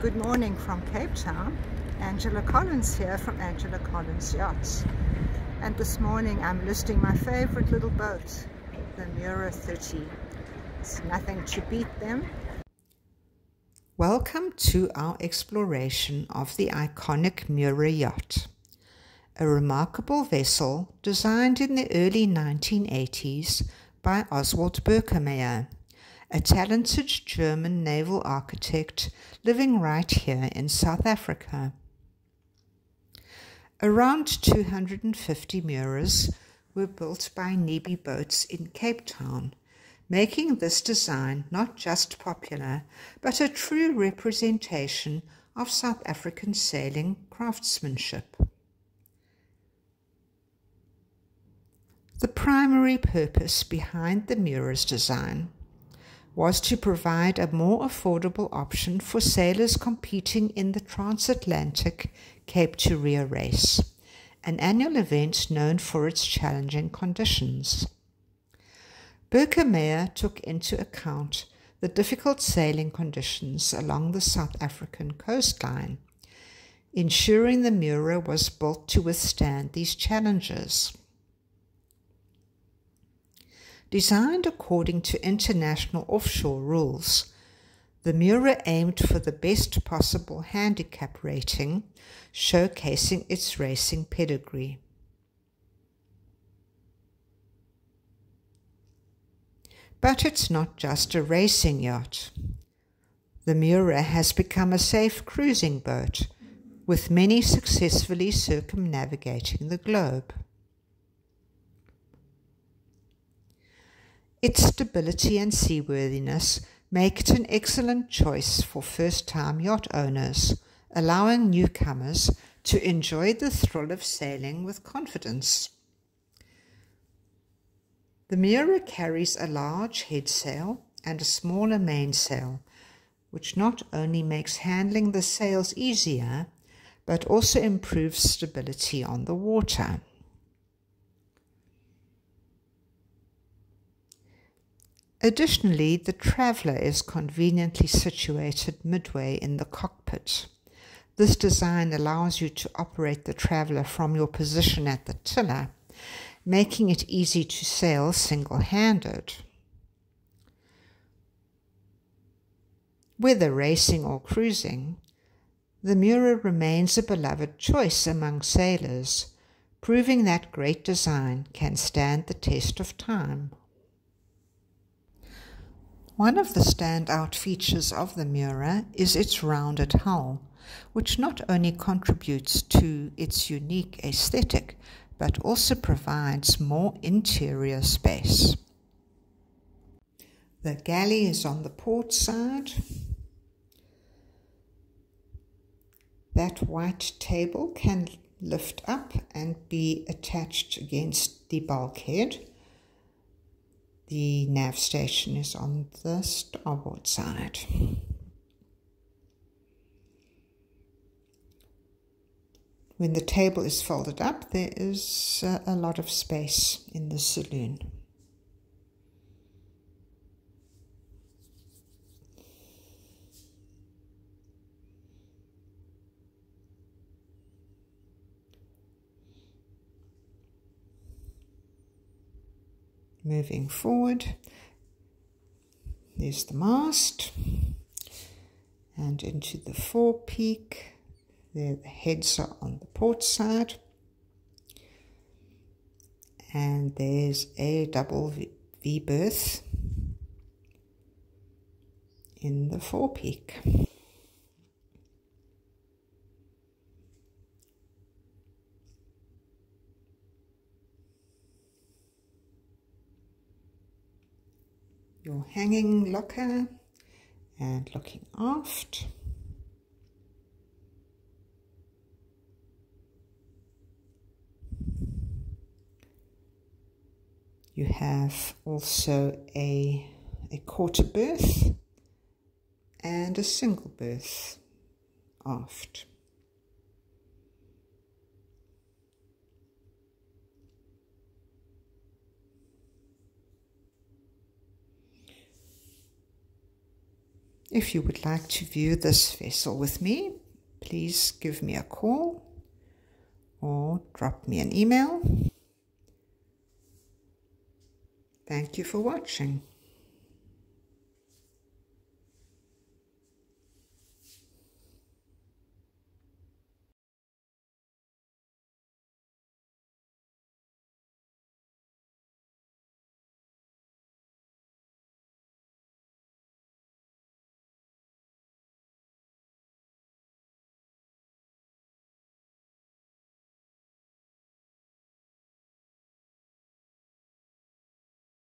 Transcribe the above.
Good morning from Cape Town. Angela Collins here from Angela Collins Yachts. And this morning I'm listing my favorite little boat, the Miura 30. It's nothing to beat them. Welcome to our exploration of the iconic Miura yacht. A remarkable vessel designed in the early 1980s by Oswald Berckemeyer a talented German naval architect living right here in South Africa. Around 250 Miuras were built by Nibi Boats in Cape Town, making this design not just popular, but a true representation of South African sailing craftsmanship. The primary purpose behind the Miura's design was to provide a more affordable option for sailors competing in the transatlantic Cape to Rio race, an annual event known for its challenging conditions. Berckemeyer took into account the difficult sailing conditions along the South African coastline, ensuring the Miura was built to withstand these challenges. Designed according to international offshore rules, the Miura aimed for the best possible handicap rating, showcasing its racing pedigree. But it's not just a racing yacht. The Miura has become a safe cruising boat, with many successfully circumnavigating the globe. Its stability and seaworthiness make it an excellent choice for first time yacht owners, allowing newcomers to enjoy the thrill of sailing with confidence. The Miura carries a large head sail and a smaller mainsail, which not only makes handling the sails easier, but also improves stability on the water. Additionally, the traveller is conveniently situated midway in the cockpit. This design allows you to operate the traveller from your position at the tiller, making it easy to sail single handed. Whether racing or cruising, the Miura remains a beloved choice among sailors, proving that great design can stand the test of time. One of the standout features of the Miura is its rounded hull, which not only contributes to its unique aesthetic, but also provides more interior space. The galley is on the port side. That white table can lift up and be attached against the bulkhead. The nav station is on the starboard side. When the table is folded up, there is uh, a lot of space in the saloon. Moving forward, there's the mast and into the forepeak. There the heads are on the port side. And there's a double V, v berth in the forepeak. Your hanging locker and looking aft. You have also a, a quarter berth and a single berth aft. If you would like to view this vessel with me, please give me a call or drop me an email. Thank you for watching.